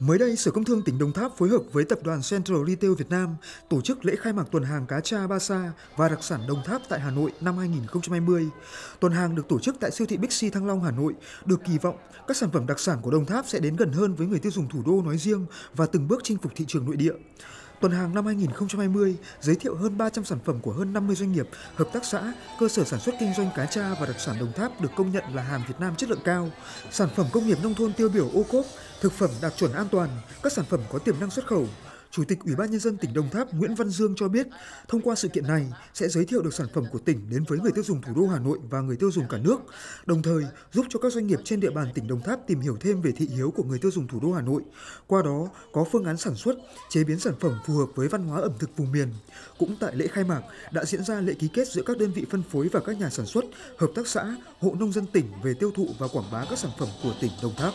Mới đây, Sở Công Thương tỉnh Đồng Tháp phối hợp với Tập đoàn Central Retail Việt Nam tổ chức lễ khai mạc tuần hàng cá tra Ba Sa và đặc sản Đồng Tháp tại Hà Nội năm 2020. Tuần hàng được tổ chức tại siêu thị Bixi Thăng Long Hà Nội, được kỳ vọng các sản phẩm đặc sản của Đồng Tháp sẽ đến gần hơn với người tiêu dùng thủ đô nói riêng và từng bước chinh phục thị trường nội địa. Tuần hàng năm 2020 giới thiệu hơn 300 sản phẩm của hơn 50 doanh nghiệp, hợp tác xã, cơ sở sản xuất kinh doanh cá tra và đặc sản Đồng Tháp được công nhận là hàng Việt Nam chất lượng cao. Sản phẩm công nghiệp nông thôn tiêu biểu ô cốp, thực phẩm đạt chuẩn an toàn, các sản phẩm có tiềm năng xuất khẩu, Chủ tịch Ủy ban nhân dân tỉnh Đồng Tháp Nguyễn Văn Dương cho biết, thông qua sự kiện này sẽ giới thiệu được sản phẩm của tỉnh đến với người tiêu dùng thủ đô Hà Nội và người tiêu dùng cả nước, đồng thời giúp cho các doanh nghiệp trên địa bàn tỉnh Đồng Tháp tìm hiểu thêm về thị hiếu của người tiêu dùng thủ đô Hà Nội. Qua đó, có phương án sản xuất, chế biến sản phẩm phù hợp với văn hóa ẩm thực vùng miền. Cũng tại lễ khai mạc đã diễn ra lễ ký kết giữa các đơn vị phân phối và các nhà sản xuất, hợp tác xã, hộ nông dân tỉnh về tiêu thụ và quảng bá các sản phẩm của tỉnh Đồng Tháp.